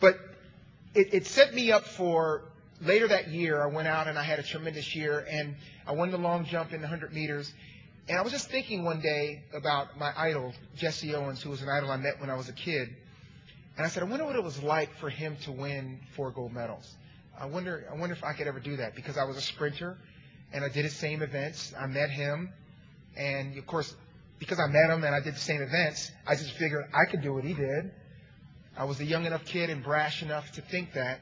But it, it set me up for later that year. I went out and I had a tremendous year, and I won the long jump in the 100 meters. And I was just thinking one day about my idol, Jesse Owens, who was an idol I met when I was a kid. And I said, I wonder what it was like for him to win four gold medals. I wonder, I wonder if I could ever do that because I was a sprinter and I did the same events. I met him, and of course, because I met him and I did the same events, I just figured I could do what he did. I was a young enough kid and brash enough to think that.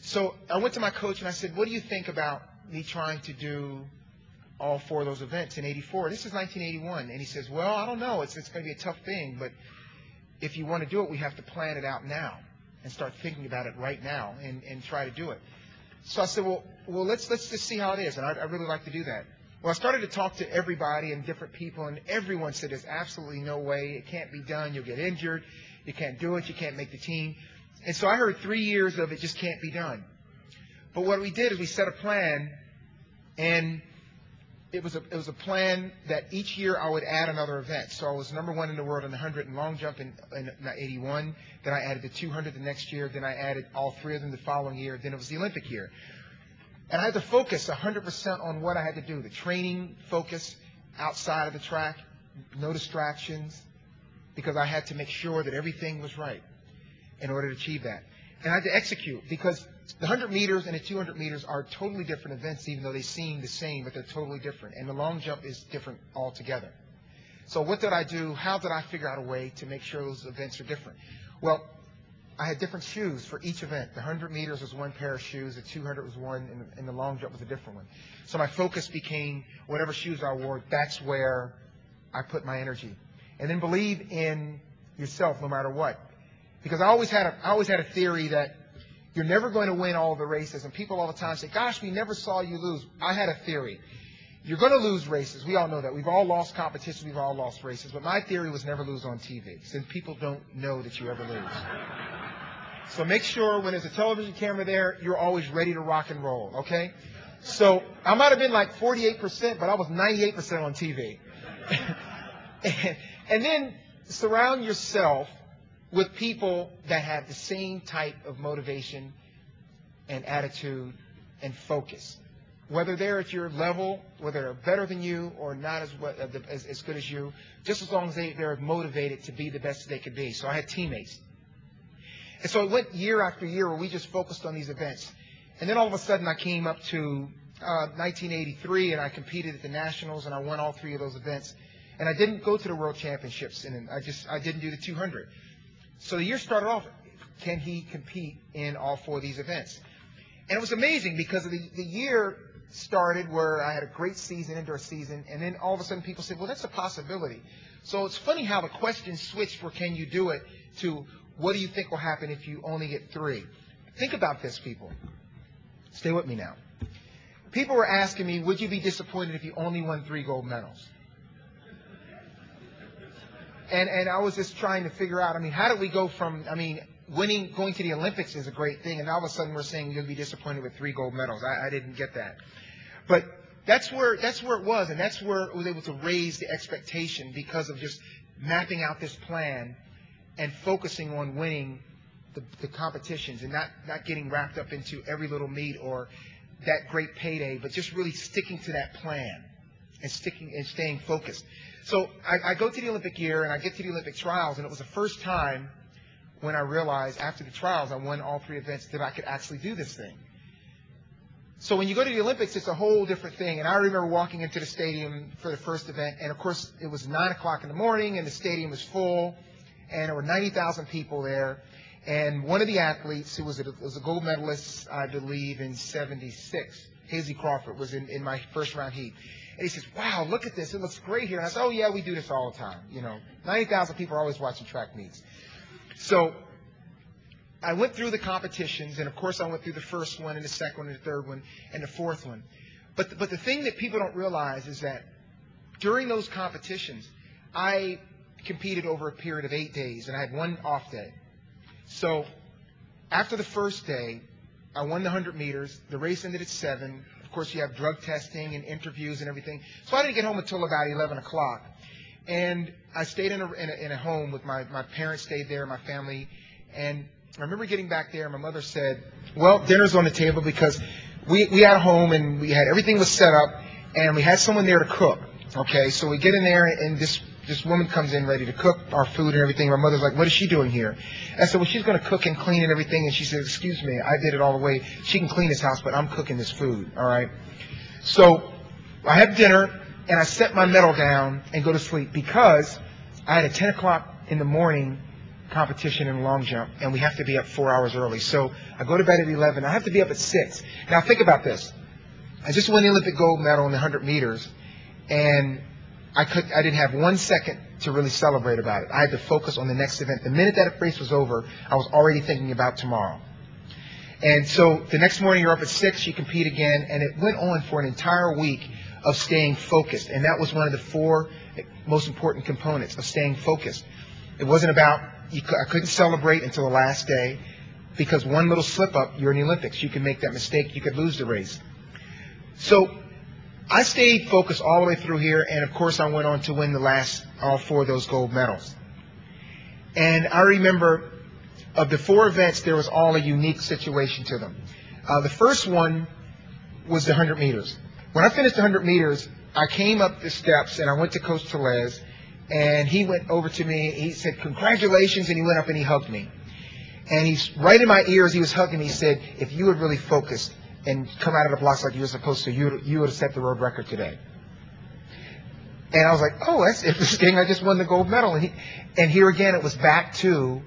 So I went to my coach and I said, What do you think about me trying to do all four of those events in 84? This is 1981. And he says, Well, I don't know. It's, it's going to be a tough thing, but if you want to do it, we have to plan it out now and start thinking about it right now and, and try to do it. So I said, Well, well let's, let's just see how it is. And I, I really like to do that. Well, I started to talk to everybody and different people, and everyone said there's absolutely no way. It can't be done. You'll get injured. You can't do it. You can't make the team. And so I heard three years of it just can't be done. But what we did is we set a plan, and it was a it was a plan that each year I would add another event. So I was number one in the world in the 100 and long jump in, in 81. Then I added the 200 the next year. Then I added all three of them the following year. Then it was the Olympic year. And I had to focus 100% on what I had to do. The training focus outside of the track, no distractions, because I had to make sure that everything was right in order to achieve that. And I had to execute because the 100 meters and the 200 meters are totally different events, even though they seem the same, but they're totally different. And the long jump is different altogether. So what did I do? How did I figure out a way to make sure those events are different? Well, I had different shoes for each event. The 100 meters was one pair of shoes, the 200 was one, and the, and the long jump was a different one. So my focus became whatever shoes I wore, that's where I put my energy. And then believe in yourself no matter what. Because I always had a, I always had a theory that you're never going to win all the races. And people all the time say, gosh, we never saw you lose. I had a theory. You're going to lose races. We all know that. We've all lost competition. We've all lost races. But my theory was never lose on TV, since people don't know that you ever lose. So make sure when there's a television camera there, you're always ready to rock and roll, okay? So I might have been like 48%, but I was 98% on TV. and, and then surround yourself with people that have the same type of motivation and attitude and focus. Whether they're at your level, whether they're better than you or not as, as, as good as you, just as long as they, they're motivated to be the best they could be. So I had teammates. And so it went year after year where we just focused on these events. And then all of a sudden I came up to uh, 1983 and I competed at the Nationals and I won all three of those events. And I didn't go to the World Championships and I just I didn't do the 200. So the year started off, can he compete in all four of these events? And it was amazing because the, the year started where I had a great season, indoor season, and then all of a sudden people said, well, that's a possibility. So it's funny how the question switched for can you do it to what do you think will happen if you only get three? Think about this, people. Stay with me now. People were asking me, would you be disappointed if you only won three gold medals? And, and I was just trying to figure out, I mean, how did we go from, I mean, winning, going to the Olympics is a great thing, and all of a sudden we're saying you'll be disappointed with three gold medals. I, I didn't get that. But that's where, that's where it was, and that's where it was able to raise the expectation because of just mapping out this plan and focusing on winning the, the competitions and not, not getting wrapped up into every little meet or that great payday, but just really sticking to that plan and sticking and staying focused. So I, I go to the Olympic year and I get to the Olympic trials, and it was the first time when I realized after the trials I won all three events that I could actually do this thing. So when you go to the Olympics, it's a whole different thing. And I remember walking into the stadium for the first event, and of course it was nine o'clock in the morning, and the stadium was full, and there were 90,000 people there. And one of the athletes, who was a, was a gold medalist, I believe, in 76, Hasely Crawford, was in, in my first round heat. And he says, wow, look at this. It looks great here. And I said, oh, yeah, we do this all the time. You know, 90,000 people are always watching track meets. So I went through the competitions, and of course I went through the first one and the second one and the third one and the fourth one. But the, but the thing that people don't realize is that during those competitions, I competed over a period of eight days, and I had one off day. So after the first day, I won the 100 meters. The race ended at 7. Course, you have drug testing and interviews and everything. So I didn't get home until about 11 o'clock. And I stayed in a, in a, in a home with my, my parents stayed there, my family. And I remember getting back there, and my mother said, "Well, dinner's on the table because we we had a home and we had everything was set up, and we had someone there to cook. Okay, so we get in there, and this this woman comes in ready to cook our food and everything. My mother's like, "What is she doing here?" I said, "Well, she's going to cook and clean and everything." And she said, "Excuse me, I did it all the way. She can clean this house, but I'm cooking this food. All right." So I have dinner and I set my medal down and go to sleep because I had a 10 o'clock in the morning competition in long jump, and we have to be up four hours early. So I go to bed at 11. I have to be up at 6. Now, think about this. I just won the Olympic gold medal in the 100 meters, and I, could, I didn't have one second to really celebrate about it. I had to focus on the next event. The minute that race was over, I was already thinking about tomorrow. And so the next morning, you're up at 6, you compete again, and it went on for an entire week of staying focused. And that was one of the four most important components of staying focused. It wasn't about, I couldn't celebrate until the last day because one little slip up, you're in the Olympics. You can make that mistake, you could lose the race. So I stayed focused all the way through here, and of course I went on to win the last, all four of those gold medals. And I remember of the four events, there was all a unique situation to them. Uh, the first one was the 100 meters. When I finished the 100 meters, I came up the steps and I went to Coach Tellez, and he went over to me. He said, "Congratulations!" and he went up and he hugged me. And he's right in my ears. He was hugging me. He said, "If you had really focused and come out of the blocks like you were supposed to, you would, you would have set the world record today." And I was like, "Oh, that's interesting. I just won the gold medal." And, he, and here again, it was back to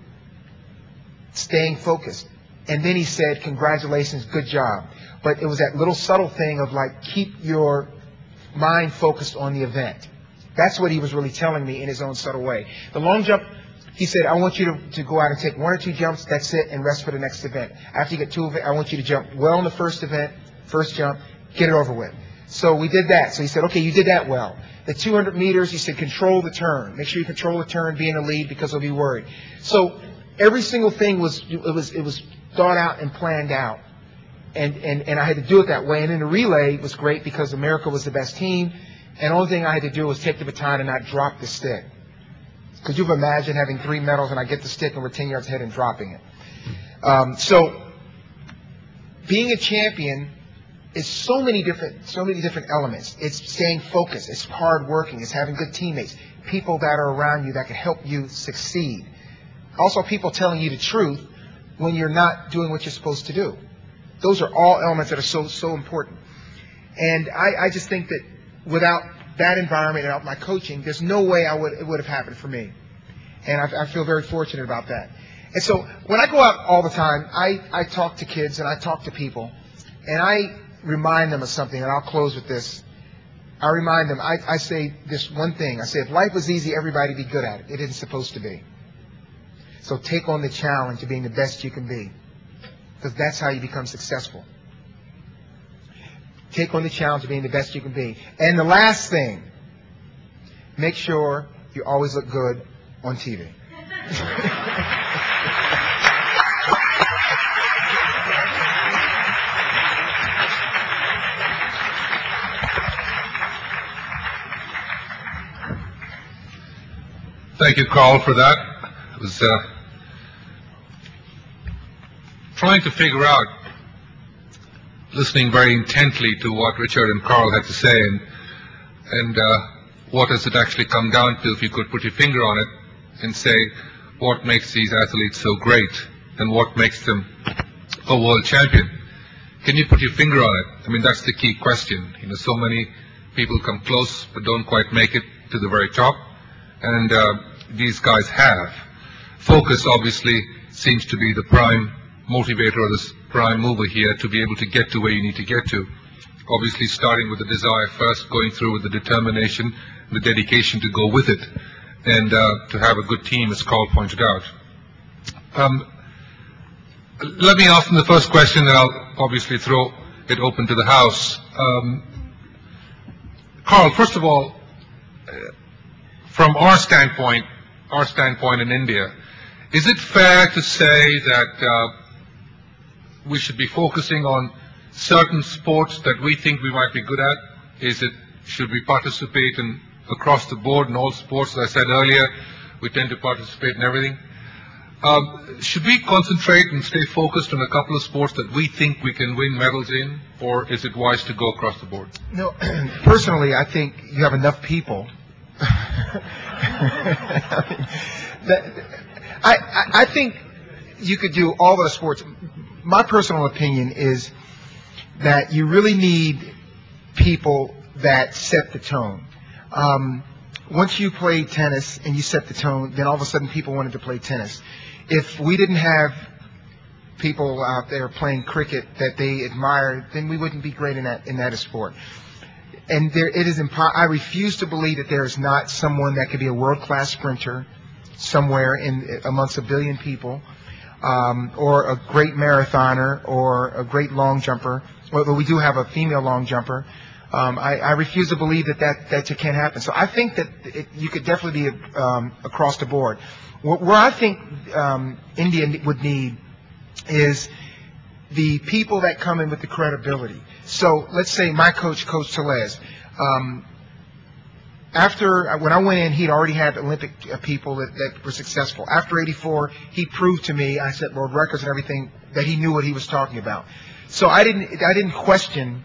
staying focused. And then he said, "Congratulations, good job." But it was that little subtle thing of like, keep your mind focused on the event. That's what he was really telling me in his own subtle way. The long jump, he said, I want you to, to go out and take one or two jumps, that's it, and rest for the next event. After you get two of it, I want you to jump well in the first event, first jump, get it over with. So we did that. So he said, okay, you did that well. The 200 meters, he said, control the turn. Make sure you control the turn, be in the lead because they'll be worried. So every single thing was, it was, it was thought out and planned out and, and, and I had to do it that way. And in the relay it was great because America was the best team. And the only thing I had to do was take the baton and not drop the stick. Could you imagine having three medals and I get the stick and we're 10 yards ahead and dropping it? Um, so being a champion is so many different, so many different elements. It's staying focused. It's hard working. It's having good teammates, people that are around you that can help you succeed. Also, people telling you the truth when you're not doing what you're supposed to do. Those are all elements that are so, so important. And I, I just think that without that environment, without my coaching, there's no way I would, it would have happened for me. And I, I feel very fortunate about that. And so when I go out all the time, I, I talk to kids and I talk to people, and I remind them of something, and I'll close with this. I remind them, I, I say this one thing. I say, if life was easy, everybody would be good at it. It isn't supposed to be. So take on the challenge of being the best you can be because that's how you become successful. Take on the challenge of being the best you can be. And the last thing, make sure you always look good on TV. Thank you, Carl, for that. It was uh, trying to figure out, listening very intently to what Richard and Carl had to say, and, and uh, what does it actually come down to if you could put your finger on it and say what makes these athletes so great and what makes them a world champion. Can you put your finger on it? I mean, that's the key question. You know, so many people come close but don't quite make it to the very top, and uh, these guys have. Focus obviously seems to be the prime motivator of this prime mover here to be able to get to where you need to get to. Obviously starting with the desire first, going through with the determination, the dedication to go with it, and uh, to have a good team, as Carl pointed out. Um, let me ask them the first question, and I'll obviously throw it open to the House. Um, Carl, first of all, from our standpoint, our standpoint in India, is it fair to say that uh, we should be focusing on certain sports that we think we might be good at? Is it, should we participate in across the board in all sports? As I said earlier, we tend to participate in everything. Um, should we concentrate and stay focused on a couple of sports that we think we can win medals in, or is it wise to go across the board? No, personally, I think you have enough people. that, I, I, I think you could do all the sports. My personal opinion is that you really need people that set the tone. Um, once you play tennis and you set the tone, then all of a sudden people wanted to play tennis. If we didn't have people out there playing cricket that they admired, then we wouldn't be great in that in that sport. And there, it is impo- I refuse to believe that there is not someone that could be a world class sprinter somewhere in amongst a billion people, um, or a great marathoner, or a great long jumper. Well, we do have a female long jumper. Um, I, I refuse to believe that that, that can't happen. So I think that it, you could definitely be um, across the board. Where, where I think um, India would need is the people that come in with the credibility. So let's say my coach, Coach Tellez, um, after when I went in, he'd already had Olympic people that, that were successful. After '84, he proved to me, I set world records and everything, that he knew what he was talking about. So I didn't, I didn't question.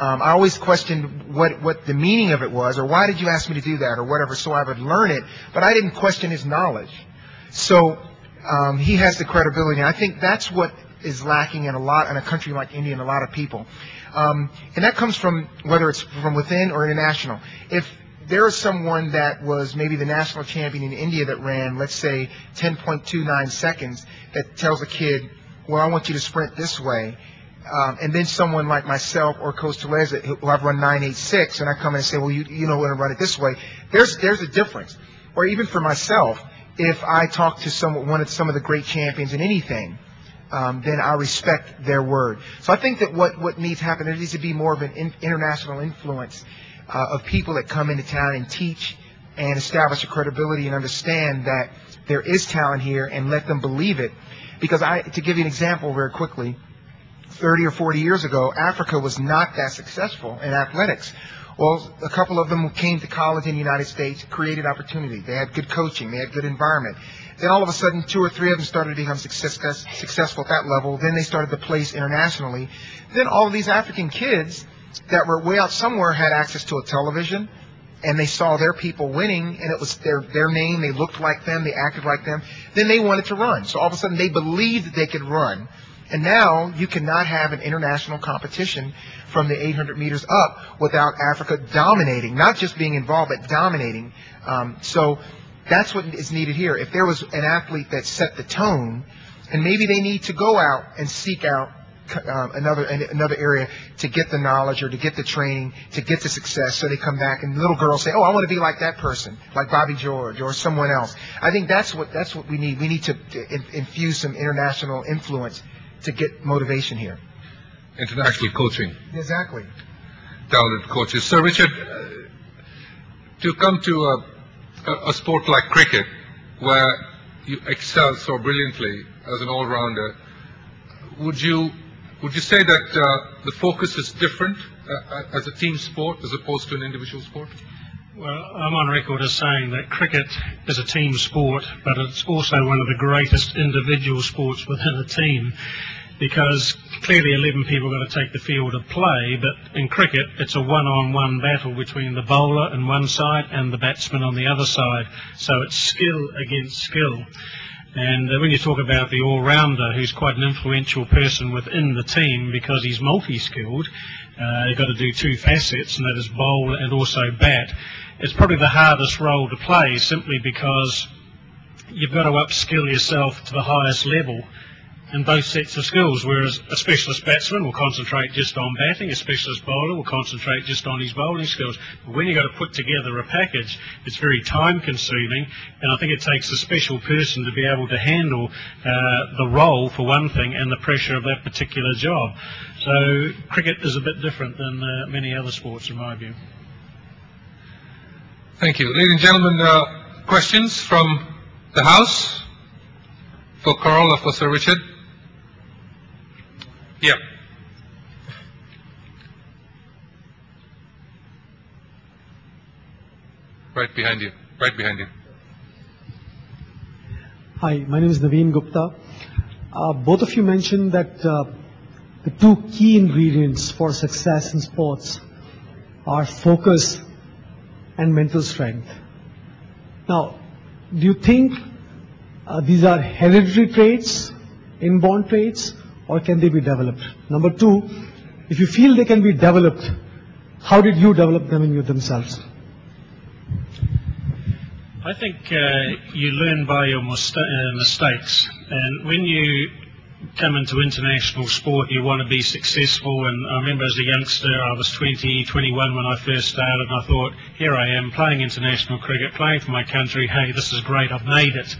Um, I always questioned what what the meaning of it was, or why did you ask me to do that, or whatever. So I would learn it, but I didn't question his knowledge. So um, he has the credibility, I think that's what is lacking in a lot in a country like India and a lot of people. Um, and that comes from whether it's from within or international. If there is someone that was maybe the national champion in India that ran, let's say, 10.29 seconds, that tells a kid, well, I want you to sprint this way. Um, and then someone like myself or Coach Tellez, who I've run 986, and I come in and say, well, you, you know, we're going to run it this way. There's, there's a difference. Or even for myself, if I talk to some, one of some of the great champions in anything, um, then I respect their word. So I think that what, what needs to happen, there needs to be more of an in, international influence uh, of people that come into town and teach and establish a credibility and understand that there is talent here and let them believe it. Because I, to give you an example very quickly, 30 or 40 years ago, Africa was not that successful in athletics. Well, a couple of them came to college in the United States, created opportunity. They had good coaching. They had good environment. Then all of a sudden, two or three of them started to become success, successful at that level. Then they started to place internationally. Then all of these African kids that were way out somewhere had access to a television, and they saw their people winning, and it was their their name. They looked like them. They acted like them. Then they wanted to run. So all of a sudden, they believed that they could run. And now you cannot have an international competition from the 800 meters up without Africa dominating, not just being involved, but dominating. Um, so that's what is needed here. If there was an athlete that set the tone, and maybe they need to go out and seek out um, another another area to get the knowledge or to get the training to get the success. So they come back and little girls say oh I want to be like that person like Bobby George or someone else. I think that's what that's what we need. We need to, to infuse some international influence to get motivation here. International coaching. Exactly. Talented coaches. Sir Richard uh, to come to a a, a sport like cricket, where you excel so brilliantly as an all-rounder, would you would you say that uh, the focus is different uh, as a team sport as opposed to an individual sport? Well, I'm on record as saying that cricket is a team sport, but it's also one of the greatest individual sports within a team because clearly 11 people are going to take the field of play, but in cricket it's a one-on-one battle between the bowler on one side and the batsman on the other side. So it's skill against skill. And uh, when you talk about the all-rounder, who's quite an influential person within the team because he's multi-skilled, uh, you've got to do two facets, and that is bowl and also bat. It's probably the hardest role to play simply because you've got to upskill yourself to the highest level in both sets of skills, whereas a specialist batsman will concentrate just on batting, a specialist bowler will concentrate just on his bowling skills. But when you've got to put together a package, it's very time consuming, and I think it takes a special person to be able to handle uh, the role, for one thing, and the pressure of that particular job. So cricket is a bit different than uh, many other sports, in my view. Thank you. Ladies and gentlemen, uh, questions from the House for Carl or for Sir Richard? Yeah. Right behind you. Right behind you. Hi, my name is Naveen Gupta. Uh, both of you mentioned that uh, the two key ingredients for success in sports are focus and mental strength. Now, do you think uh, these are hereditary traits, inborn traits, or can they be developed? Number two, if you feel they can be developed, how did you develop them in you themselves? I think uh, you learn by your uh, mistakes, and when you come into international sport, you want to be successful. And I remember as a youngster, I was 20, 21 when I first started, and I thought, here I am playing international cricket, playing for my country. Hey, this is great, I've made it.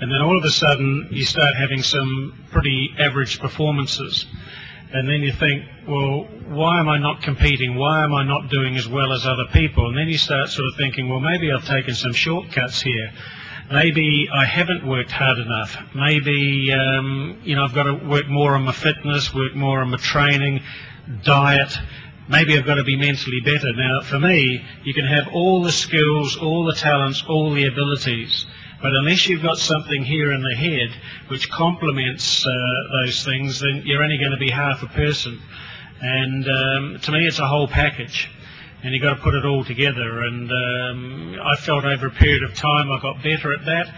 And then all of a sudden, you start having some pretty average performances. And then you think, well, why am I not competing? Why am I not doing as well as other people? And then you start sort of thinking, well, maybe I've taken some shortcuts here. Maybe I haven't worked hard enough. Maybe, um, you know, I've got to work more on my fitness, work more on my training, diet. Maybe I've got to be mentally better. Now, for me, you can have all the skills, all the talents, all the abilities. But unless you've got something here in the head which complements uh, those things, then you're only going to be half a person. And um, to me, it's a whole package. And you've got to put it all together. And um, I felt over a period of time I got better at that.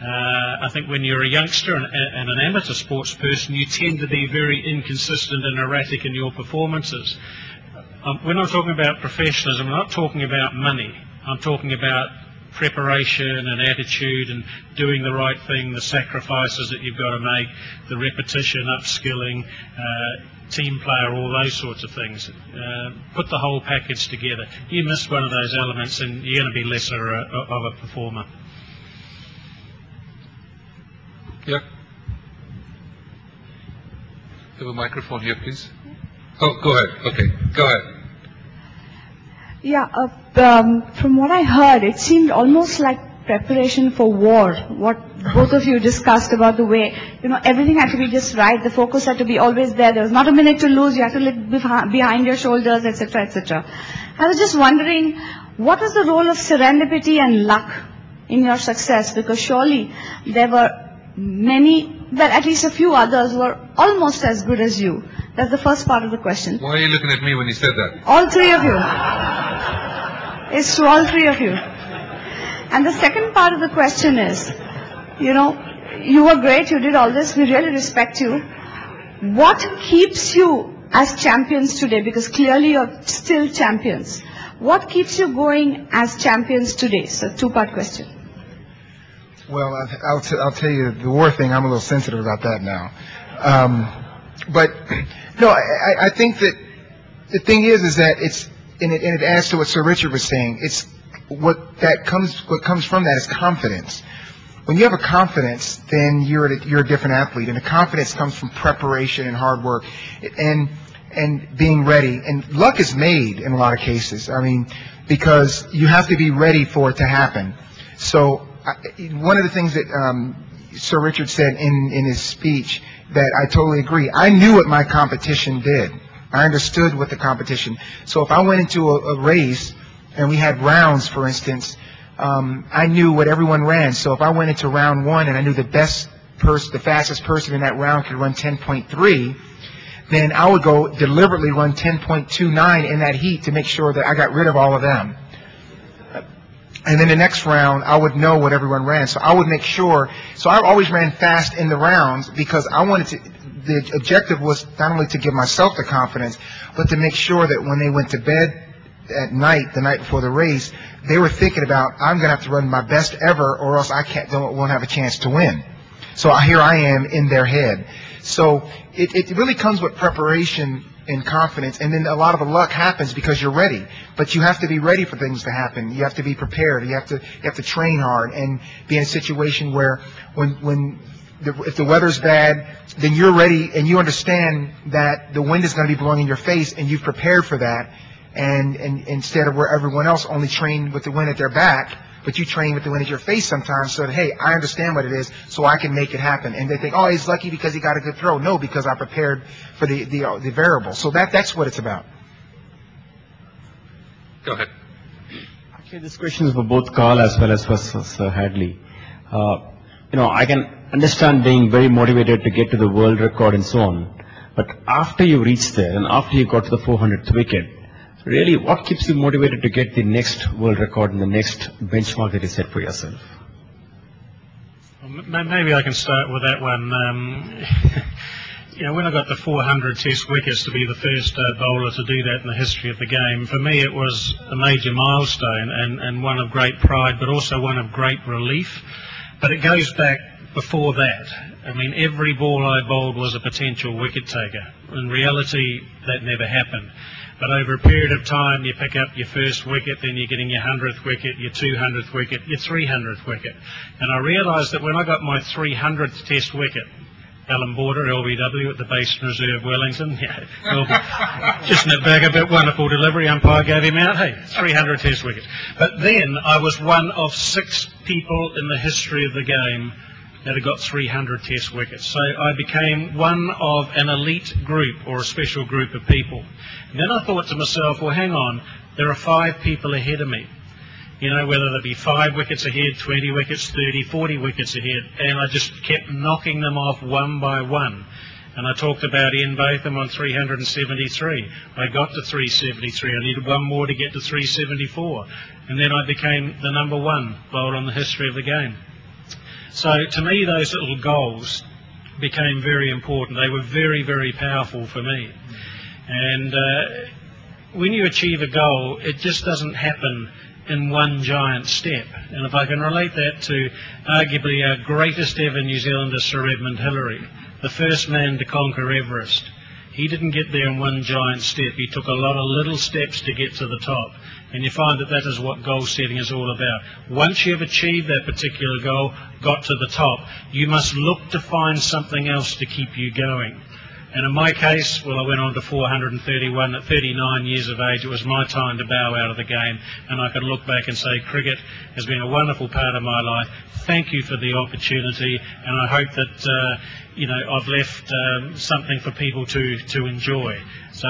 Uh, I think when you're a youngster and, and an amateur sports person, you tend to be very inconsistent and erratic in your performances. Um, when I'm talking about professionalism, I'm not talking about money. I'm talking about preparation and attitude and doing the right thing, the sacrifices that you've got to make, the repetition, upskilling, uh, team player, all those sorts of things. Uh, put the whole package together. You miss one of those elements and you're going to be lesser uh, of a performer. Yeah. Have a microphone here, please. Oh, go ahead. Okay, go ahead. Yeah, uh, um, from what I heard, it seemed almost like preparation for war. What both of you discussed about the way, you know, everything had to be just right. The focus had to be always there. There was not a minute to lose. You had to look behind your shoulders, etc., etc. I was just wondering, what is the role of serendipity and luck in your success? Because surely there were many, well, at least a few others were almost as good as you. That's the first part of the question. Why are you looking at me when you said that? All three of you. It's to all three of you. And the second part of the question is, you know, you were great, you did all this, we really respect you. What keeps you as champions today? Because clearly you're still champions. What keeps you going as champions today? So two-part question. Well, I- I'll, t- I'll tell you the war thing. I'm a little sensitive about that now. Um, but no, I, I- think that the thing is, is that it's and it, and it adds to what Sir Richard was saying. It's what that comes what comes from that is confidence. When you have a confidence, then you're a, you're a different athlete, and the confidence comes from preparation and hard work, and and being ready. And luck is made in a lot of cases. I mean, because you have to be ready for it to happen. So one of the things that um, Sir Richard said in, in his speech that I totally agree. I knew what my competition did. I understood what the competition. So if I went into a, a race and we had rounds, for instance, um, I knew what everyone ran. So if I went into round one and I knew the best person, the fastest person in that round could run 10.3, then I would go deliberately run 10.29 in that heat to make sure that I got rid of all of them. And then the next round, I would know what everyone ran. So I would make sure. So I always ran fast in the rounds because I wanted to. The objective was not only to give myself the confidence, but to make sure that when they went to bed at night, the night before the race, they were thinking about, I'm going to have to run my best ever, or else I can't, don't, won't have a chance to win. So here I am in their head. So it, it really comes with preparation and confidence, and then a lot of the luck happens because you're ready. But you have to be ready for things to happen. You have to be prepared. You have to you have to train hard and be in a situation where when when the, if the weather's bad, then you're ready and you understand that the wind is going to be blowing in your face, and you've prepared for that. And and instead of where everyone else only trained with the wind at their back, but you train with the wind at your face sometimes so that, hey, I understand what it is, so I can make it happen. And they think, oh, he's lucky because he got a good throw. No, because I prepared for the, the, uh, the variable. So that, that's what it's about. Go ahead. Actually, this question is for both Carl as well as for Sir Sir Hadlee. Uh, you know, I can understand being very motivated to get to the world record and so on. But after you reach there and after you got to the 400th wicket, really what keeps you motivated to get the next world record and the next benchmark that you set for yourself? Well, Maybe I can start with that one. Um, you know, when I got the 400 Test wickets to be the first uh, bowler to do that in the history of the game, for me it was a major milestone and, and one of great pride, but also one of great relief. But it goes back before that. I mean, every ball I bowled was a potential wicket taker. In reality, that never happened. But over a period of time, you pick up your first wicket, then you're getting your 100th wicket, your 200th wicket, your 300th wicket. And I realised that when I got my 300th Test wicket, Alan Border, LBW at the Basin Reserve, Wellington. Yeah, just in a bit, wonderful delivery. Umpire gave him out. Hey, 300 Test wickets. But then I was one of six people in the history of the game that had got 300 Test wickets. So I became one of an elite group or a special group of people. And then I thought to myself, well, hang on, there are five people ahead of me you know, whether they be five wickets ahead, 20 wickets, 30, 40 wickets ahead, and I just kept knocking them off one by one. And I talked about Ian Botham on 373. I got to 373. I needed one more to get to 374. And then I became the number one bowler in the history of the game. So to me, those little goals became very important. They were very, very powerful for me. And uh, when you achieve a goal, it just doesn't happen in one giant step. And if I can relate that to arguably our greatest ever New Zealander, Sir Edmund Hillary, the first man to conquer Everest. He didn't get there in one giant step. He took a lot of little steps to get to the top. And you find that that is what goal setting is all about. Once you have achieved that particular goal, got to the top, you must look to find something else to keep you going. And in my case, well, I went on to 431 at 39 years of age. It was my time to bow out of the game, and I can look back and say cricket has been a wonderful part of my life. Thank you for the opportunity, and I hope that uh, you know I've left um, something for people to to enjoy. So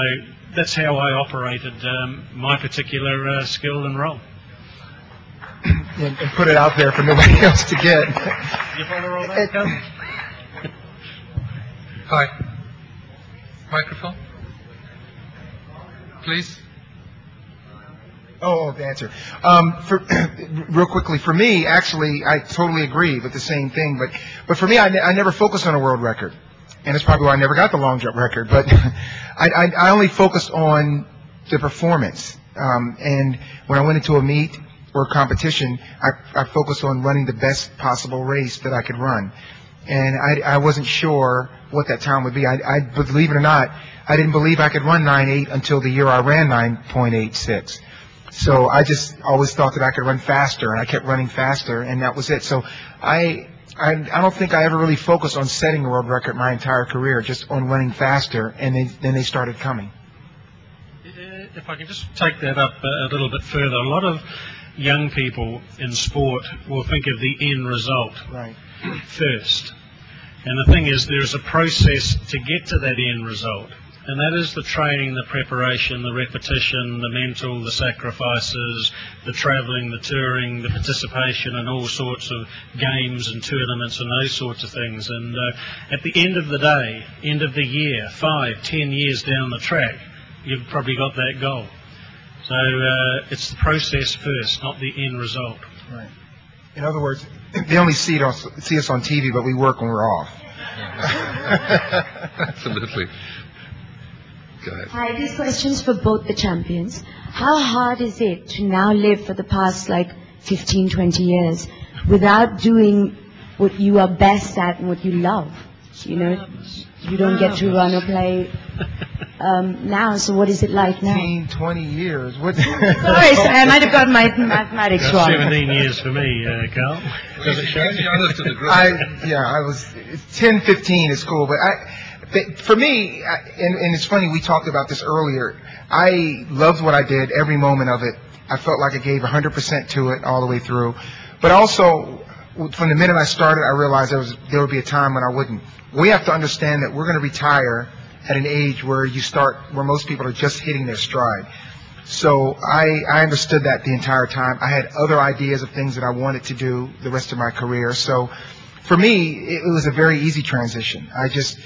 that's how I operated um, my particular uh, skill and role. and, and put it out there for nobody else to get. You follow all that, Carl? Hi. Microphone? Please? Oh, the answer. Um, for, real quickly, for me, actually, I totally agree with the same thing. But, but for me, I, I never focused on a world record, and it's probably why I never got the long jump record. But I, I, I only focused on the performance. Um, and when I went into a meet or a competition, I, I focused on running the best possible race that I could run. And I, I wasn't sure what that time would be. I, I believe it or not, I didn't believe I could run 9.8 until the year I ran 9.86. So I just always thought that I could run faster, and I kept running faster, and that was it. So I, I, I don't think I ever really focused on setting a world record my entire career, just on running faster, and then, then they started coming. Uh, if I can just take that up a little bit further, a lot of young people in sport will think of the end result Right. first. And the thing is, there's a process to get to that end result. And that is the training, the preparation, the repetition, the mental, the sacrifices, the travelling, the touring, the participation in all sorts of games and tournaments and those sorts of things. And uh, at the end of the day, end of the year, five, ten years down the track, you've probably got that goal. So uh, it's the process first, not the end result. Right. In other words, they only see, it on, see us on TV, but we work when we're off. Absolutely. Go ahead. Hi, these questions for both the champions. How hard is it to now live for the past like 15, 20 years without doing what you are best at and what you love? You know, you don't get to run or play um, now, so what is it like now? 15, 20 years. What? Sorry, sorry, I might have got my mathematics That's wrong. 17 years for me, uh, Carl. Does it show? Be honest to the group. I yeah, I was 10, 15 is cool, but I, but for me, and, and it's funny we talked about this earlier. I loved what I did, every moment of it. I felt like I gave 100% to it all the way through, but also from the minute I started, I realized there was there would be a time when I wouldn't. We have to understand that we're going to retire at an age where you start where most people are just hitting their stride. So I, I understood that the entire time. I had other ideas of things that I wanted to do the rest of my career. So for me, it, it was a very easy transition. I just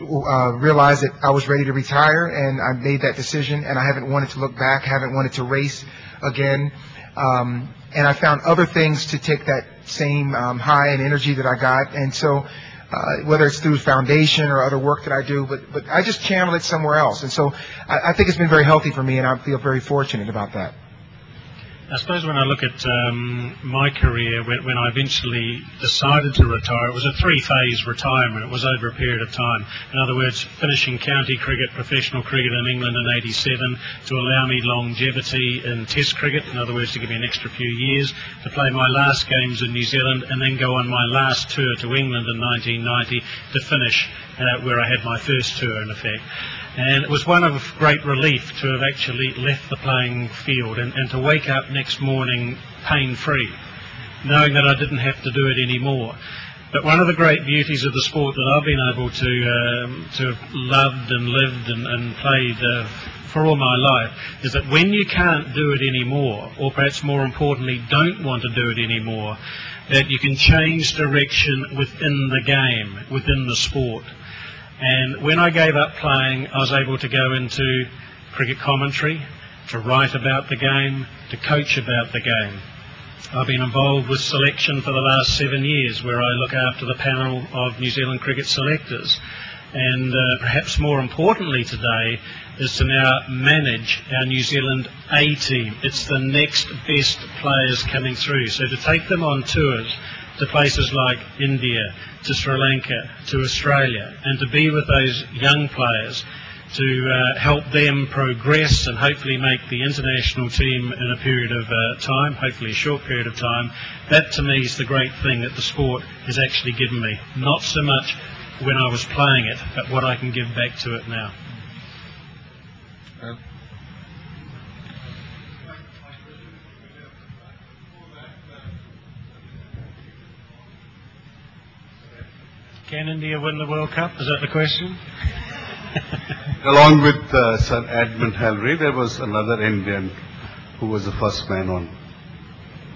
uh, realized that I was ready to retire, and I made that decision. And I haven't wanted to look back, haven't wanted to race again. Um, and I found other things to take that same um, high and energy that I got. And so, uh, whether it's through foundation or other work that I do, but but I just channel it somewhere else. And so, I, I think it's been very healthy for me, and I feel very fortunate about that. I suppose when I look at um, my career, when, when I eventually decided to retire, it was a three-phase retirement. It was over a period of time. In other words, finishing county cricket, professional cricket in England in 87 to allow me longevity in Test cricket, in other words, to give me an extra few years, to play my last games in New Zealand and then go on my last tour to England in 1990 to finish uh, where I had my first tour in effect. And it was one of great relief to have actually left the playing field and, and to wake up next morning pain-free, knowing that I didn't have to do it anymore. But one of the great beauties of the sport that I've been able to um, to have loved and lived and, and played uh, for all my life is that when you can't do it anymore, or perhaps more importantly, don't want to do it anymore, that you can change direction within the game, within the sport. And when I gave up playing, I was able to go into cricket commentary, to write about the game, to coach about the game. I've been involved with selection for the last seven years, where I look after the panel of New Zealand cricket selectors. And uh, perhaps more importantly today is to now manage our New Zealand A team. It's the next best players coming through. So to take them on tours to places like India, to Sri Lanka, to Australia, and to be with those young players to uh, help them progress and hopefully make the international team in a period of uh, time, hopefully a short period of time. That to me is the great thing that the sport has actually given me. Not so much when I was playing it, but what I can give back to it now. Can India win the World Cup? Is that the question? Along with uh, Sir Edmund Hillary, there was another Indian who was the first man on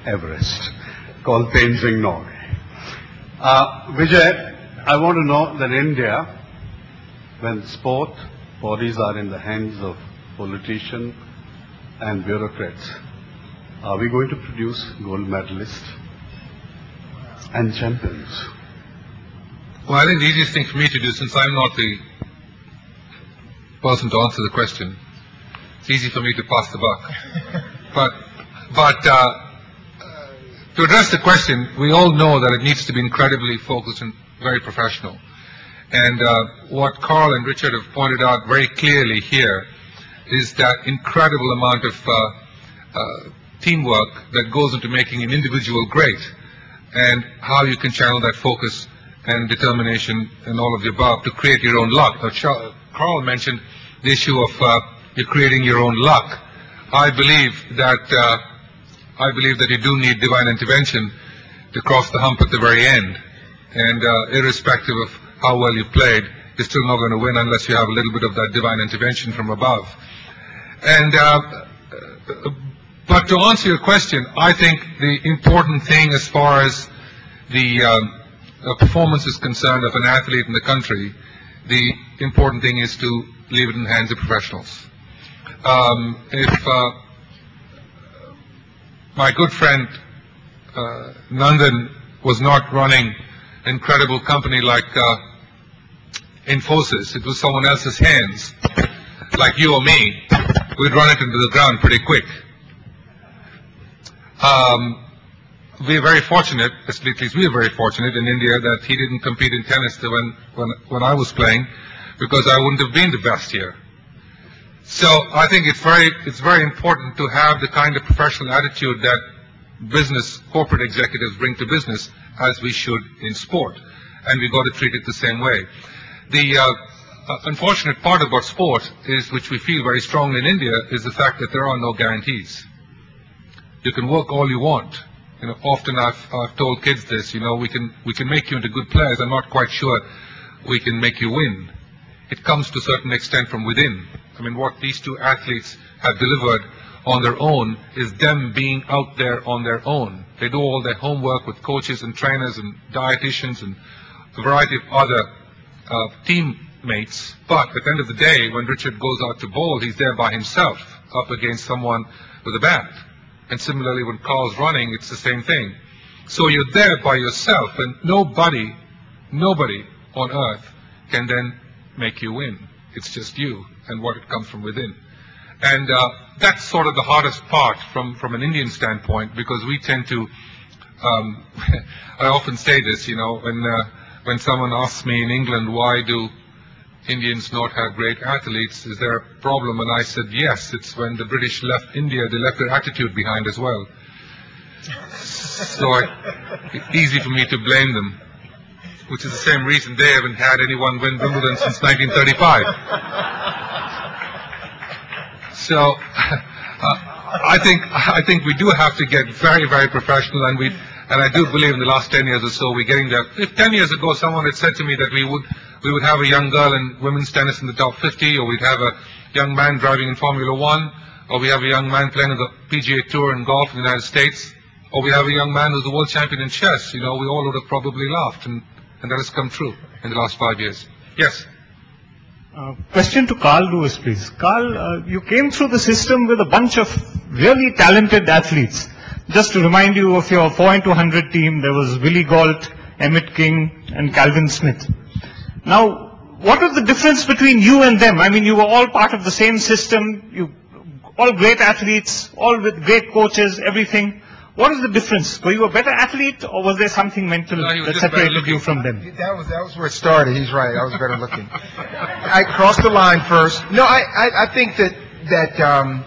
Everest, called Tenzing Norgay. Uh, Vijay, I want to know that India, when sport bodies are in the hands of politicians and bureaucrats, are we going to produce gold medalists and champions? Well, I think the easiest thing for me to do, since I'm not the person to answer the question, it's easy for me to pass the buck. but, but uh, to address the question, we all know that it needs to be incredibly focused and very professional. And uh, what Carl and Richard have pointed out very clearly here is that incredible amount of uh, uh, teamwork that goes into making an individual great and how you can channel that focus and determination and all of the above to create your own luck. Now, Carl mentioned the issue of uh, you're creating your own luck. I believe that uh, I believe that you do need divine intervention to cross the hump at the very end. And uh, irrespective of how well you played, you're still not going to win unless you have a little bit of that divine intervention from above. And uh, but to answer your question, I think the important thing as far as the um, uh, performance is concerned of an athlete in the country, the important thing is to leave it in the hands of professionals. Um, if uh, my good friend uh, Nandan was not running an incredible company like uh, Infosys, it was someone else's hands, like you or me, we'd run it into the ground pretty quick. Um, we are very fortunate, at least we are very fortunate in India that he didn't compete in tennis when, when, when I was playing because I wouldn't have been the best here. So I think it's very, it's very important to have the kind of professional attitude that business, corporate executives bring to business as we should in sport. And we've got to treat it the same way. The uh, uh, unfortunate part about sport is, which we feel very strongly in India, is the fact that there are no guarantees. You can work all you want, you know, often I've, I've told kids this, you know, we can, we can make you into good players. I'm not quite sure we can make you win. It comes to a certain extent from within. I mean, what these two athletes have delivered on their own is them being out there on their own. They do all their homework with coaches and trainers and dietitians and a variety of other uh, teammates. But at the end of the day, when Richard goes out to bowl, he's there by himself, up against someone with a bat. And similarly, when Carl's running, it's the same thing. So you're there by yourself, and nobody, nobody on earth can then make you win. It's just you and what it comes from within. And uh, that's sort of the hardest part from, from an Indian standpoint because we tend to, um, I often say this, you know, when, uh, when someone asks me in England, why do Indians not have great athletes? Is there a problem? And I said, yes, it's when the British left India, they left their attitude behind as well. So I, it's easy for me to blame them, which is the same reason they haven't had anyone win Wimbledon since 1935. So uh, I think I think we do have to get very very professional, and we and I do believe in the last 10 years or so we're getting there. If 10 years ago someone had said to me that we would we would have a young girl in women's tennis in the top 50, or we'd have a young man driving in Formula One, or we have a young man playing on the PGA Tour in golf in the United States, or we have a young man who's the world champion in chess, you know, we all would have probably laughed, and, and that has come true in the last five years. Yes. Uh, question to Carl Lewis, please. Carl, uh, you came through the system with a bunch of really talented athletes. Just to remind you of your 4 into 100 team, there was Willie Gault, Emmit King, and Calvin Smith. Now, what was the difference between you and them? I mean, you were all part of the same system, you all great athletes, all with great coaches, everything. What is the difference? Were you a better athlete, or was there something mental No, that separated you from them? That was that was where it started. He's right. I was better looking. I crossed the line first. No, I I, I think that that um,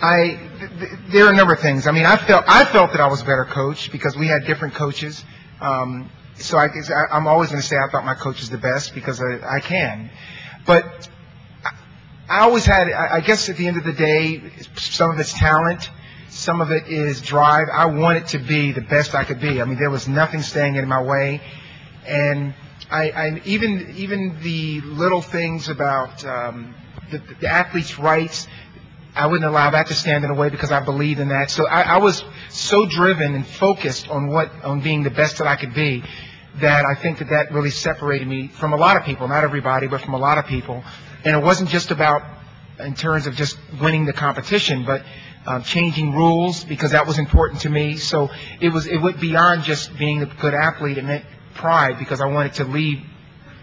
I th- th- there are a number of things. I mean, I felt I felt that I was a better coach because we had different coaches. Um, so I, I'm always going to say I thought my coach is the best because I, I can, but I, always had. I, guess at the end of the day, some of it's talent. Some of it is drive. I wanted to be the best I could be. I mean, there was nothing standing in my way and I, I even even the little things about um, the, the athletes' rights, I wouldn't allow that to stand in the way because I believed in that. So I, I was so driven and focused on what on being the best that I could be that I think that that really separated me from a lot of people, not everybody, but from a lot of people. And it wasn't just about in terms of just winning the competition, but um, changing rules because that was important to me. So it was it went beyond just being a good athlete. It meant pride because I wanted to leave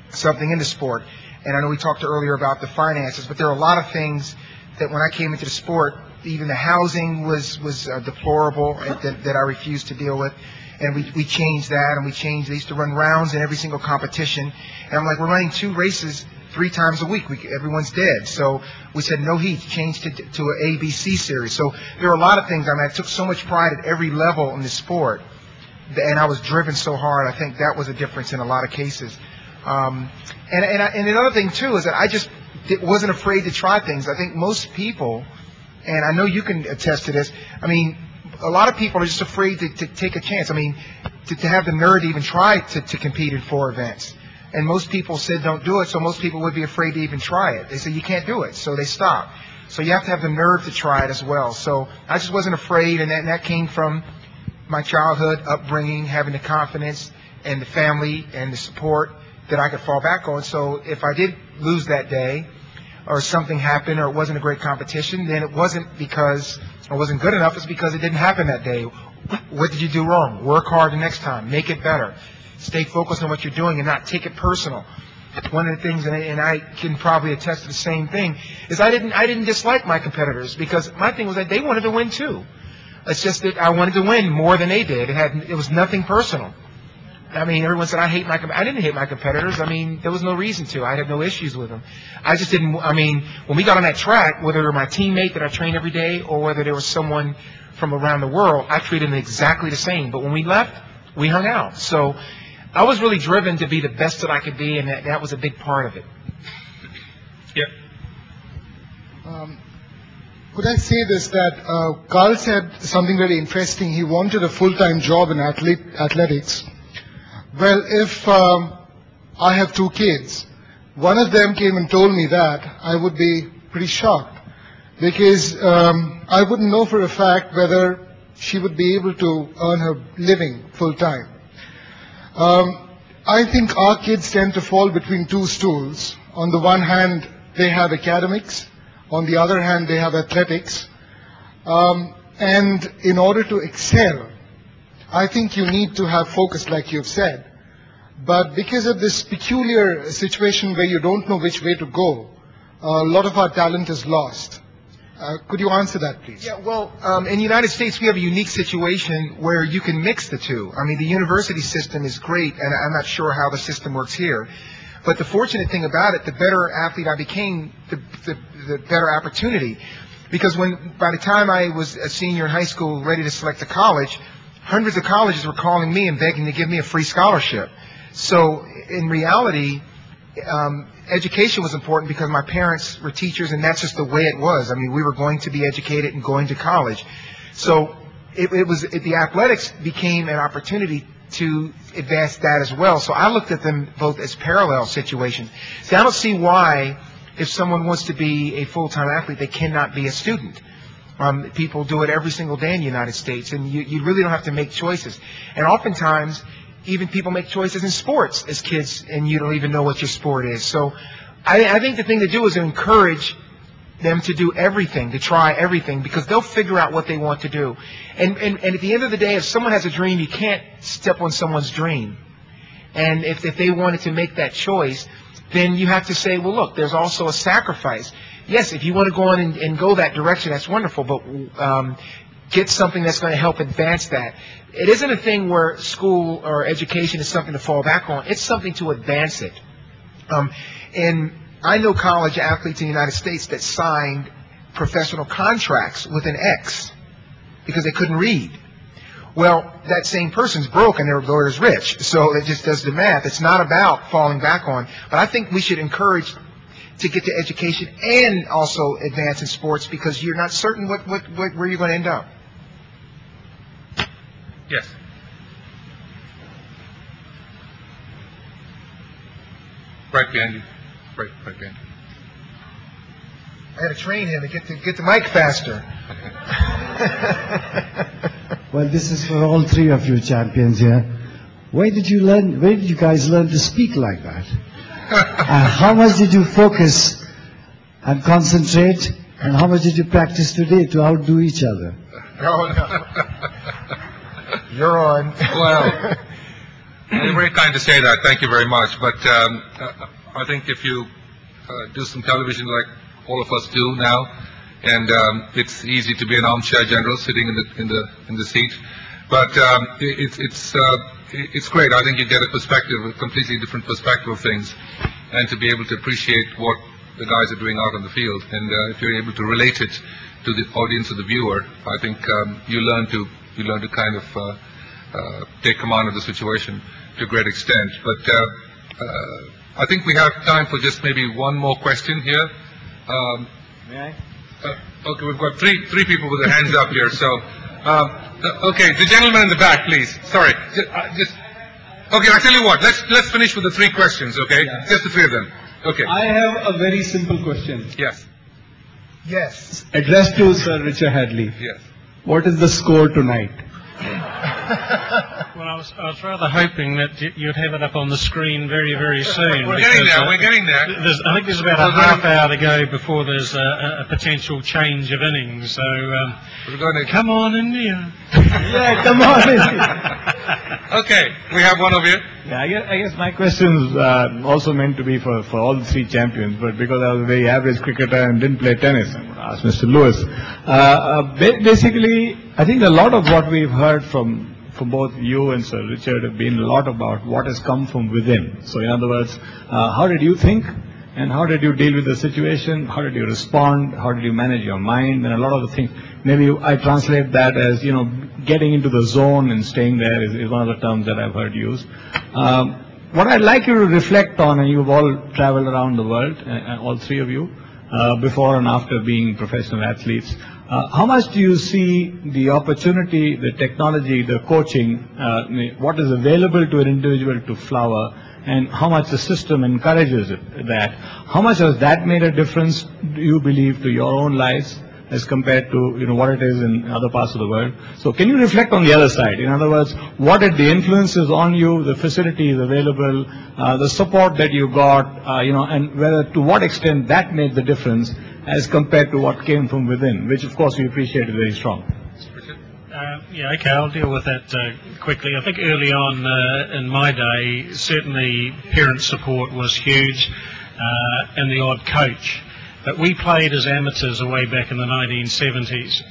something in the sport. And I know we talked earlier about the finances, but there are a lot of things that when I came into the sport, even the housing was was uh, deplorable that I refused to deal with. And we, we changed that, and we changed. They used to run rounds in every single competition, and I'm like, we're running two races three times a week. We, everyone's dead. So we said no heat, changed to to an ABC series. So there are a lot of things. I mean, I took so much pride at every level in the sport and I was driven so hard. I think that was a difference in a lot of cases. Um, and and, I, and another thing too is that I just wasn't afraid to try things. I think most people, and I know you can attest to this. I mean, a lot of people are just afraid to, to take a chance. I mean, to, to have the nerve to even try to, to compete in four events. And most people said don't do it, so most people would be afraid to even try it. They say you can't do it, so they stop. So you have to have the nerve to try it as well. So I just wasn't afraid, and that, and that came from my childhood upbringing, having the confidence and the family and the support that I could fall back on. So if I did lose that day or something happened or it wasn't a great competition, then it wasn't because I wasn't good enough. It's because it didn't happen that day. What did you do wrong? Work hard the next time. Make it better. Stay focused on what you're doing and not take it personal. One of the things, and I, and I can probably attest to the same thing, is I didn't I didn't dislike my competitors because my thing was that they wanted to win too. It's just that I wanted to win more than they did. It had it was nothing personal. I mean, everyone said I hate my. I didn't hate my competitors. I mean, there was no reason to. I had no issues with them. I just didn't. I mean, when we got on that track, whether they were my teammate that I trained every day or whether there was someone from around the world, I treated them exactly the same. But when we left, we hung out. So I was really driven to be the best that I could be, and that, that was a big part of it. Yeah. Um, could I say this that uh, Carl said something very interesting. He wanted a full-time job in athlete, athletics. Well, if um, I have two kids, one of them came and told me that, I would be pretty shocked. because um, I wouldn't know for a fact whether she would be able to earn her living full time. Um, I think our kids tend to fall between two stools. On the one hand, they have academics. On the other hand, they have athletics. Um, and in order to excel, I think you need to have focus, like you've said. But because of this peculiar situation where you don't know which way to go, a lot of our talent is lost. Uh, could you answer that, please? Yeah, well, um, in the United States, we have a unique situation where you can mix the two. I mean, the university system is great, and I'm not sure how the system works here. But the fortunate thing about it, the better athlete I became, the, the, the better opportunity. Because when, by the time I was a senior in high school, ready to select a college, hundreds of colleges were calling me and begging to give me a free scholarship. So in reality, um, education was important because my parents were teachers and that's just the way it was. I mean, we were going to be educated and going to college. So it, it was, it, the athletics became an opportunity to advance that as well. So I looked at them both as parallel situations. See, I don't see why if someone wants to be a full-time athlete, they cannot be a student. Um, people do it every single day in the United States, and you, you really don't have to make choices. And oftentimes, even people make choices in sports as kids, and you don't even know what your sport is. So I, I think the thing to do is encourage them to do everything, to try everything, because they'll figure out what they want to do. And, and, and at the end of the day, if someone has a dream, you can't step on someone's dream. And if, if they wanted to make that choice, then you have to say, well, look, there's also a sacrifice. Yes, if you want to go on and, and go that direction, that's wonderful, but um, get something that's going to help advance that. It isn't a thing where school or education is something to fall back on. It's something to advance it. Um, and I know college athletes in the United States that signed professional contracts with an X because they couldn't read. Well, that same person's broke and their lawyer's rich. So it just does the math. It's not about falling back on. But I think we should encourage to get to education and also advance in sports because you're not certain what, what, what where you're going to end up. Yes. Right behind you. Right, right behind you. I had to train him to get to get the mic faster. Well, this is for all three of you champions here. Where did you learn, where did you guys learn to speak like that? And how much did you focus and concentrate? And how much did you practice today to outdo each other? No, no. You're on. Well, you're very kind to say that. Thank you very much. But um, uh, I think if you uh, do some television like all of us do now, and um, it's easy to be an armchair general sitting in the in the in the seat, but um, it, it's it's uh, it- it's great. I think you get a perspective, a completely different perspective of things, and to be able to appreciate what the guys are doing out on the field, and uh, if you're able to relate it to the audience or the viewer, I think um, you learn to you learn to kind of uh, uh, take command of the situation to a great extent. But uh, uh, I think we have time for just maybe one more question here. Um, May I? uh, okay, we've got three three people with their hands up here. So, uh, okay, the gentleman in the back, please. Sorry, just, uh, just okay. I'll tell you what. Let's let's finish with the three questions. Okay, just the three of them. Okay. I have a very simple question Yes. Yes. addressed to Sir Richard Hadlee. Yes. What is the score tonight? Well, I was, I was rather hoping that you'd have it up on the screen very, very soon. We're getting there. uh, We're getting there. I think there's about a We're going- half hour to go before there's a, a, a potential change of innings. So um, We're going to come on, India. Yeah, come on. Okay, we have one of you. Yeah, I guess, I guess my question is uh, also meant to be for, for all the three champions, but because I was a very average cricketer and didn't play tennis, I'm going to ask Mr. Lewis. Uh, uh, basically, I think a lot of what we've heard from from both you and Sir Richard have been a lot about what has come from within. So, in other words, uh, how did you think? And how did you deal with the situation? How did you respond? How did you manage your mind? And a lot of the things, maybe I translate that as, you know, getting into the zone and staying there is, is one of the terms that I've heard used. Um, what I'd like you to reflect on, and you've all traveled around the world, uh, uh, all three of you, uh, before and after being professional athletes, how much do you see the opportunity, the technology, the coaching, uh, what is available to an individual to flower and how much the system encourages it, that. How much has that made a difference, do you believe, to your own lives as compared to, you know, what it is in other parts of the world? So can you reflect on the other side? In other words, what are the influences on you, the facilities available, uh, the support that you got, uh, you know, and whether to what extent that made the difference as compared to what came from within, which of course we appreciate very strong. Uh, Yeah, okay, I'll deal with that uh, quickly. I think early on uh, in my day, certainly parent support was huge uh, and the odd coach. But we played as amateurs away back in the 1970s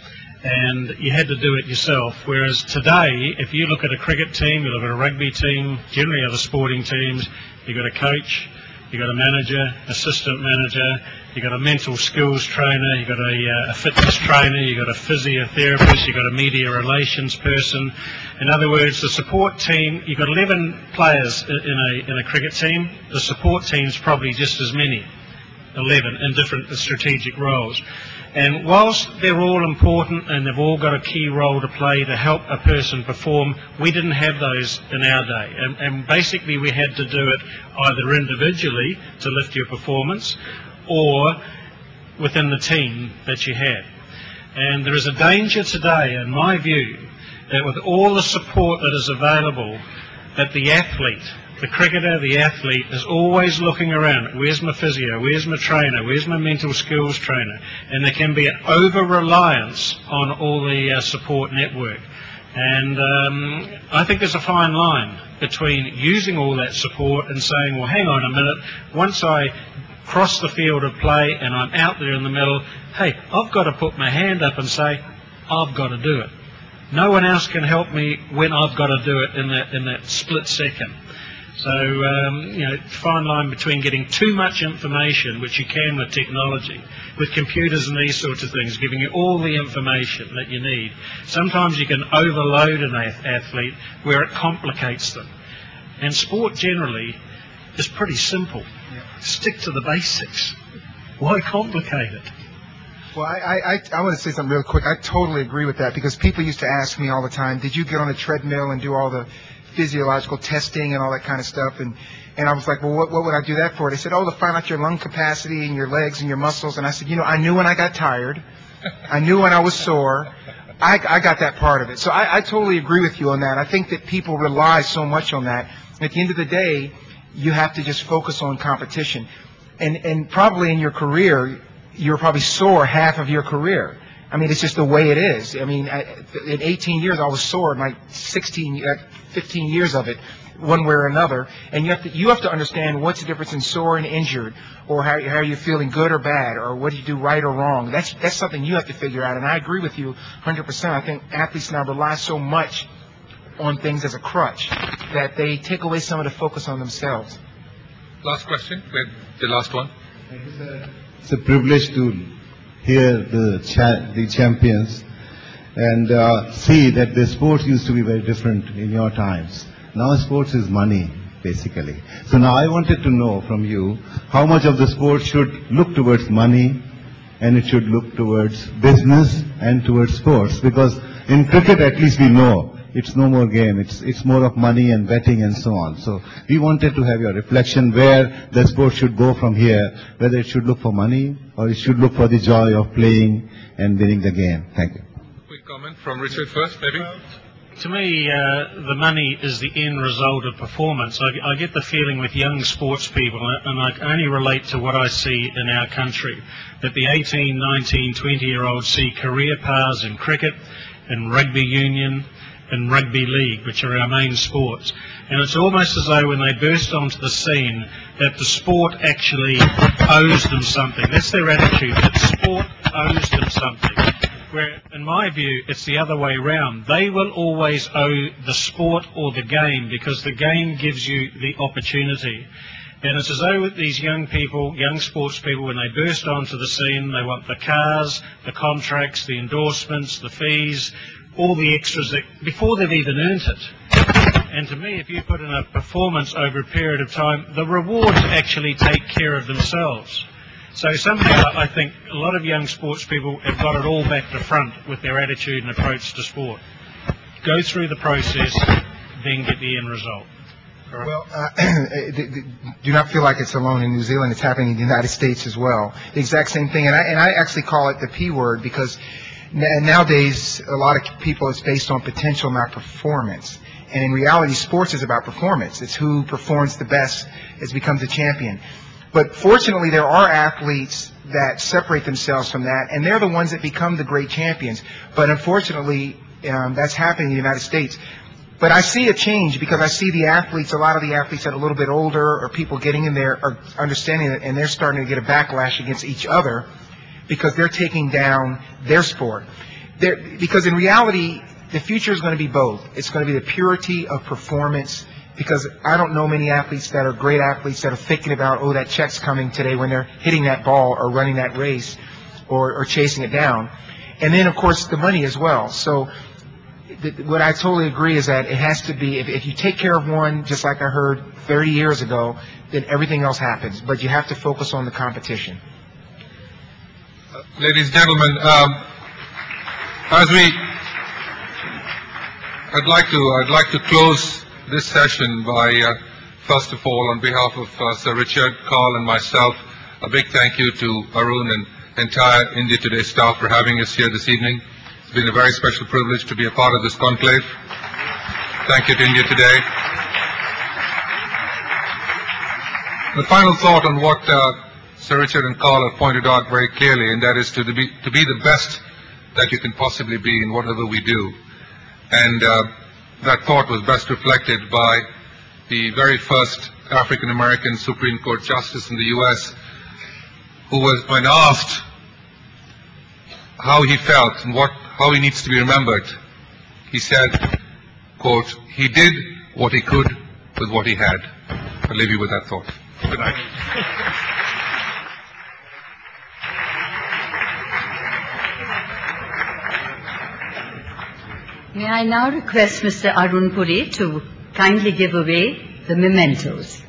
and you had to do it yourself. Whereas today, if you look at a cricket team, you look at a rugby team, generally other sporting teams, you've got a coach, you've got a manager, assistant manager, you've got a mental skills trainer, you've got a, uh, a fitness trainer, you've got a physiotherapist, you've got a media relations person. In other words, the support team, you've got 11 players in a, in a cricket team. The support team's probably just as many. 11 in different strategic roles. And whilst they're all important and they've all got a key role to play to help a person perform, we didn't have those in our day. And, and basically we had to do it either individually to lift your performance or within the team that you had. And there is a danger today, in my view, that with all the support that is available, that the athlete, the cricketer, the athlete, is always looking around. Where's my physio? Where's my trainer? Where's my mental skills trainer? And there can be an over-reliance on all the uh, support network. And um, I think there's a fine line between using all that support and saying, well, hang on a minute, once I cross the field of play and I'm out there in the middle, hey, I've got to put my hand up and say, I've got to do it. No one else can help me when I've got to do it in that, in that split second. So, um, you know, fine line between getting too much information, which you can with technology, with computers and these sorts of things, giving you all the information that you need. Sometimes you can overload an ath- athlete where it complicates them. And sport generally is pretty simple. Stick to the basics. Why complicate it? Well, I, I, I want to say something real quick. I totally agree with that because people used to ask me all the time, did you get on a treadmill and do all the physiological testing and all that kind of stuff? And, and I was like, well, what, what would I do that for? They said, oh, to find out your lung capacity and your legs and your muscles. And I said, you know, I knew when I got tired. I knew when I was sore. I, I got that part of it. So I, I totally agree with you on that. I think that people rely so much on that. At the end of the day, you have to just focus on competition. And, and probably in your career, you're probably sore half of your career. I mean, it's just the way it is. I mean, I, in 18 years, I was sore in like 16, uh, 15 years of it, one way or another. And you have to, you have to understand what's the difference in sore and injured, or how, how you're feeling good or bad, or what do you do right or wrong. That's, that's something you have to figure out. And I agree with you 100%. I think athletes now rely so much on things as a crutch that they take away some of the focus on themselves. Last question, the last one. It's a privilege to hear the cha- the champions and uh, see that the sport used to be very different in your times. Now sports is money, basically. So now I wanted to know from you how much of the sport should look towards money and it should look towards business and towards sports because in cricket at least we know it's no more game. It's, it's more of money and betting and so on. So we wanted to have your reflection where the sport should go from here, whether it should look for money or it should look for the joy of playing and winning the game. Thank you. Quick comment from Richard first, maybe? To me, uh, the money is the end result of performance. I, I get the feeling with young sports people, and I can only relate to what I see in our country, that the 18, 19, 20 year olds see career paths in cricket, in rugby union, in rugby league, which are our main sports. And it's almost as though when they burst onto the scene, that the sport actually owes them something. That's their attitude, that sport owes them something. Where, in my view, it's the other way round. They will always owe the sport or the game because the game gives you the opportunity. And it's as though with these young people, young sports people, when they burst onto the scene, they want the cars, the contracts, the endorsements, the fees, all the extras that, before they've even earned it. And to me, if you put in a performance over a period of time, the rewards actually take care of themselves. So somehow I think a lot of young sports people have got it all back to front with their attitude and approach to sport. Go through the process, then get the end result. Well, uh, do not feel like it's alone in New Zealand. It's happening in the United States as well. The exact same thing. And I, and I actually call it the P word because nowadays a lot of people it's based on potential, not performance. And in reality, sports is about performance. It's who performs the best as becomes a champion. But fortunately, there are athletes that separate themselves from that, and they're the ones that become the great champions. But unfortunately, um, that's happening in the United States. But I see a change because I see the athletes, a lot of the athletes that are a little bit older or people getting in there are understanding it and they're starting to get a backlash against each other because they're taking down their sport. They're, because in reality, the future is going to be both. It's going to be the purity of performance because I don't know many athletes that are great athletes that are thinking about, oh, that check's coming today when they're hitting that ball or running that race or, or chasing it down. And then, of course, the money as well. So th- what I totally agree is that it has to be, if, if you take care of one, just like I heard 30 years ago, then everything else happens. But you have to focus on the competition. Ladies and gentlemen, um, as we, I'd like to, I'd like to close this session by, uh, first of all, on behalf of uh, Sir Richard, Carl, and myself, a big thank you to Arun and entire India Today staff for having us here this evening. It's been a very special privilege to be a part of this conclave. Thank you to India Today. The final thought on what uh, Sir Richard and Carl have pointed out very clearly, and that is to be, to be the best that you can possibly be in whatever we do. And uh, that thought was best reflected by the very first African American Supreme Court Justice in the U.S., who was, when asked how he felt and what, how he needs to be remembered, he said, quote, he did what he could with what he had. I'll leave you with that thought. Good night. May I now request Mr. Arun Puri to kindly give away the mementos.